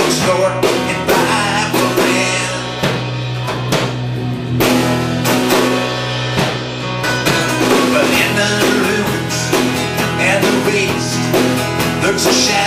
bookstore and buy a man. But in the ruins and the waste, there's a shadow.